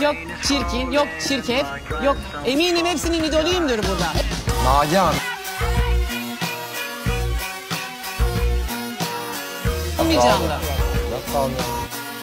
yok çirkin, yok çirkef, yok eminim hepsinin idolüyümdür burada. Nagihan. Olmayacağım da. Nasıl almıyorum?